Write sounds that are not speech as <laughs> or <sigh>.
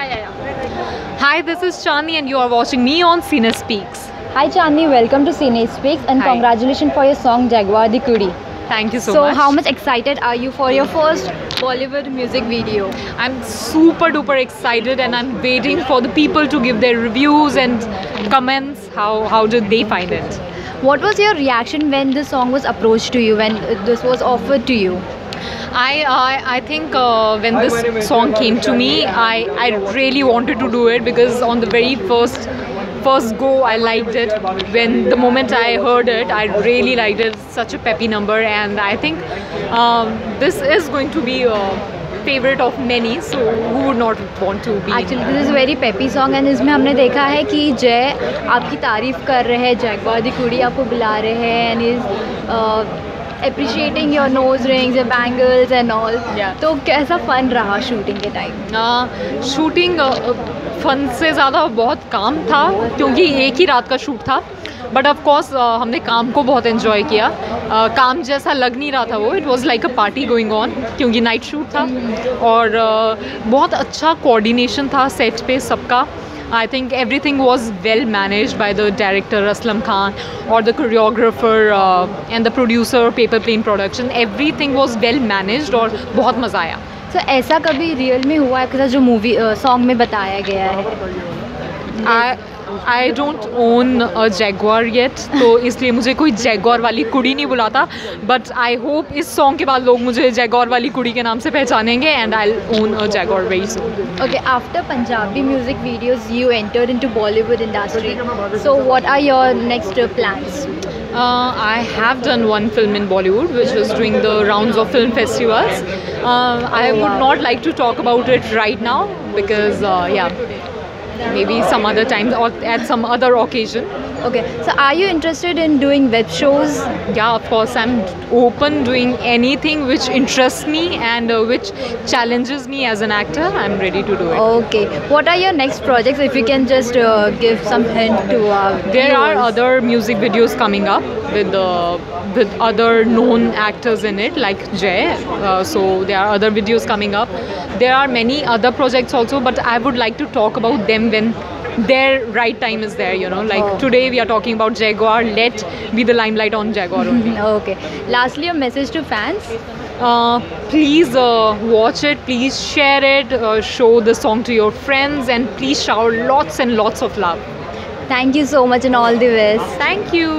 Hi, this is Chandni, and you are watching me on Cine Speaks. Hi Chandni, welcome to Cine Speaks and Hi. congratulations for your song Jaguar the Kudi. Thank you so, So, much. So, how much excited are you for your first Bollywood music video? I'm super duper excited, and I'm waiting for the people to give their reviews and comments. How how did they find it? What was your reaction when the song was approached to you, when this was offered to you? I I, I think uh, when this song came to me, I I really wanted to do it because on the very first first go I liked it. When the moment I heard it, I really liked it. Such a peppy number, and I think um, this is going to be a favorite of many. So who would not want to be? Actually, this is a very peppy song and इसमें हमने देखा है कि जय आपकी तारीफ कर रहे हैं जैगवार दी कुड़ी आपको बुला रहे हैं and is appreciating your nose rings, your bangles and all. Yeah. तो कैसा फन रहा शूटिंग के टाइम शूटिंग फन से ज़्यादा बहुत काम था क्योंकि एक ही रात का शूट था। बट ऑफकोर्स हमने काम को बहुत इन्जॉय किया। काम जैसा लग नहीं रहा था वो it was like a party going on क्योंकि नाइट शूट था। और बहुत अच्छा कोऑर्डिनेशन था सेट पे सबका। I think everything was well managed by the director Aslam Khan or the choreographer uh, and the producer Paper Plane Production. Everything was well managed और बहुत मज़ा आया सो ऐसा कभी रियल में हुआ है आपके साथ जो मूवी सॉन्ग में बताया गया है I I don't own a jaguar yet तो इसलिए मुझे कोई जैगवार वाली कुड़ी नहीं बुलाता। बट आई होप इस सॉन्ग के बाद लोग मुझे जैगवार वाली कुड़ी के नाम से पहचानेंगे and I own a jaguar very soon okay after Punjabi music videos you enter into Bollywood industry so what are your next plans I have done one film in Bollywood which is doing the round of film festivals I would not like to talk about it right now because yeah maybe some other time or at some other occasion. Okay, so are you interested in doing web shows? yeah of course i'm open doing anything which interests me and uh, which challenges me as an actor i'm ready to do it Okay, what are your next projects? If you can just uh, give some hint to our there are other music videos coming up with uh, with other known actors in it like jay uh, so there are other videos coming up there are many other projects also but i would like to talk about them when their right time is there you know like Oh. today we are talking about jaguar let be the limelight on jaguar only <laughs> Okay. Lastly, a message to fans. Uh, please uh, watch it please share it uh, show the song to your friends and please shower lots and lots of love Thank you so much and all the best. thank you